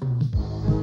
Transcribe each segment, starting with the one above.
Jesus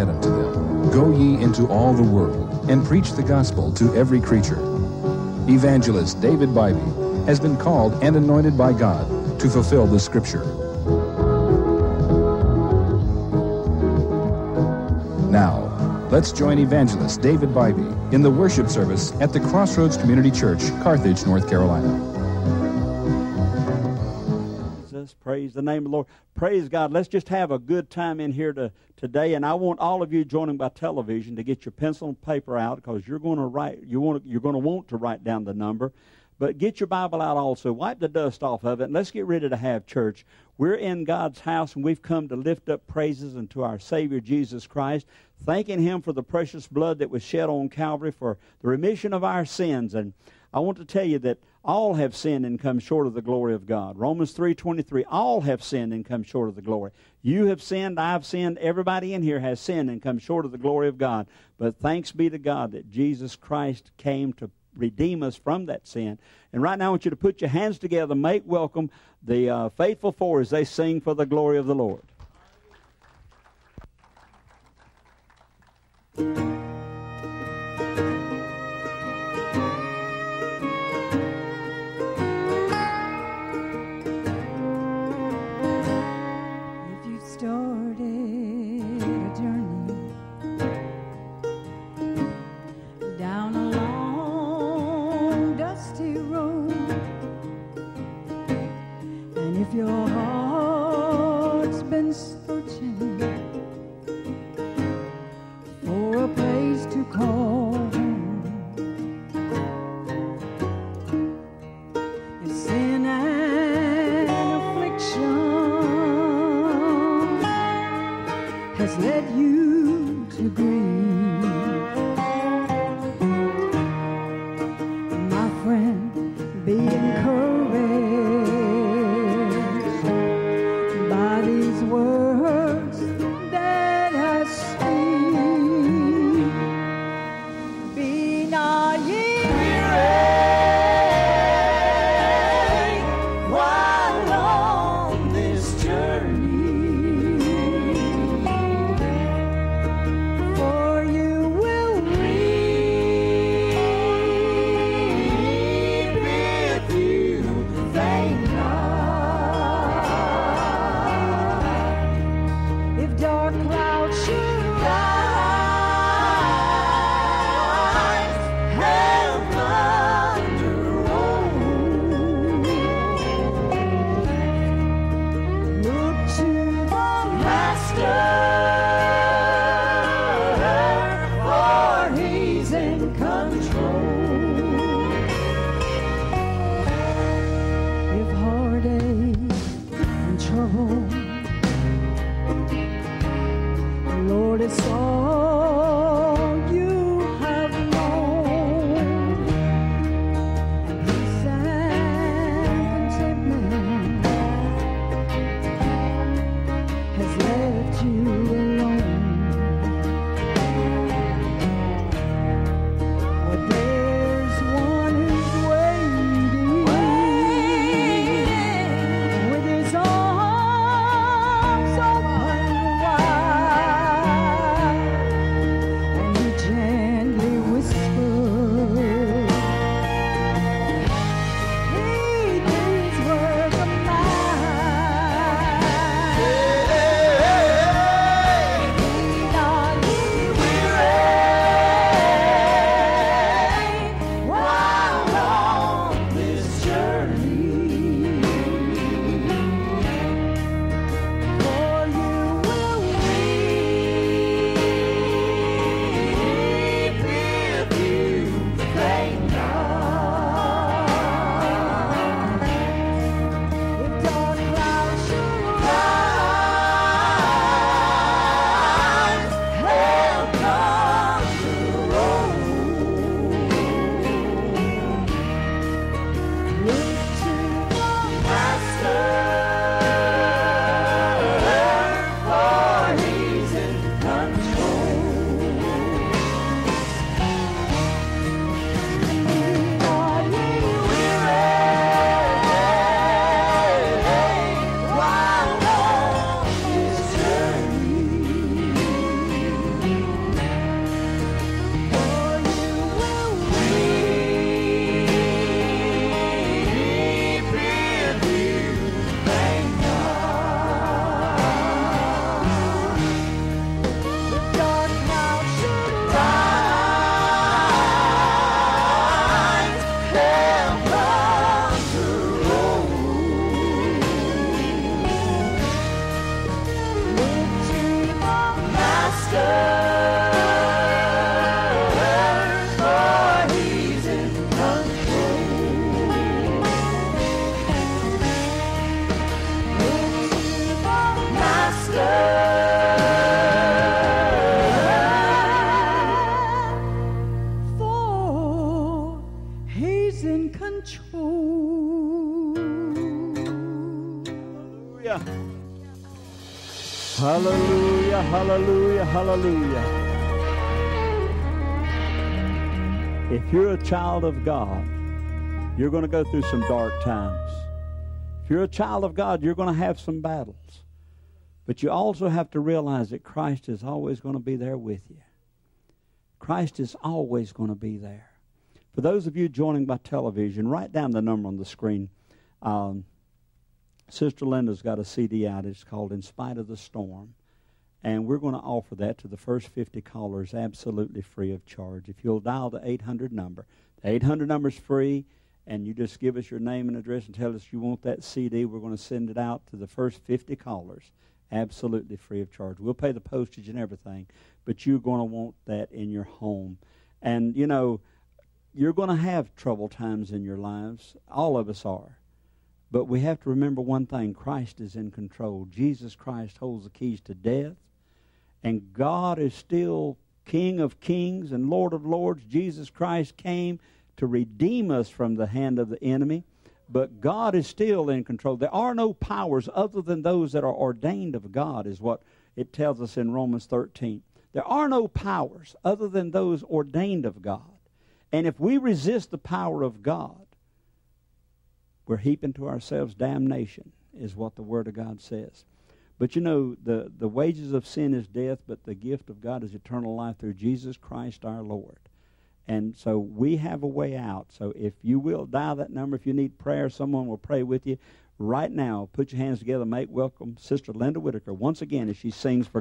said unto them, Go ye into all the world, and preach the gospel to every creature. Evangelist David Bibey has been called and anointed by God to fulfill the scripture. Now, let's join evangelist David Bibey in the worship service at the Crossroads Community Church, Carthage, North Carolina. Jesus. Praise the name of the Lord. Praise God. Let's just have a good time in here to, today. And I want all of you joining by television to get your pencil and paper out because you're going to write. You want. You're going to want to write down the number. But get your Bible out also. Wipe the dust off of it. And let's get ready to have church. We're in God's house and we've come to lift up praises unto our Savior Jesus Christ, thanking Him for the precious blood that was shed on Calvary for the remission of our sins. And I want to tell you that all have sinned and come short of the glory of God. Romans 3:23 all have sinned and come short of the glory. You have sinned, I've sinned, everybody in here has sinned and come short of the glory of God. But thanks be to God that Jesus Christ came to redeem us from that sin. And right now I want you to put your hands together, make welcome the uh, faithful four as they sing for the glory of the Lord. If your heart's been It's all Hallelujah. Hallelujah, hallelujah, hallelujah. If you're a child of God, you're going to go through some dark times. If you're a child of God, you're going to have some battles. But you also have to realize that Christ is always going to be there with you. Christ is always going to be there. For those of you joining by television, write down the number on the screen. Um, Sister Linda's got a CD out. It's called In Spite of the Storm. And we're going to offer that to the first 50 callers absolutely free of charge. If you'll dial the 800 number, the 800 number is free, and you just give us your name and address and tell us you want that CD. We're going to send it out to the first 50 callers absolutely free of charge. We'll pay the postage and everything, but you're going to want that in your home. And, you know, you're going to have trouble times in your lives. All of us are. But we have to remember one thing Christ is in control. Jesus Christ holds the keys to death. And God is still King of kings and Lord of lords. Jesus Christ came to redeem us from the hand of the enemy. But God is still in control. There are no powers other than those that are ordained of God, is what it tells us in Romans 13. There are no powers other than those ordained of God. And if we resist the power of God, we're heaping to ourselves damnation, is what the Word of God says. But you know, the, the wages of sin is death, but the gift of God is eternal life through Jesus Christ our Lord. And so we have a way out. So if you will dial that number, if you need prayer, someone will pray with you. Right now, put your hands together, make welcome Sister Linda Whitaker once again as she sings for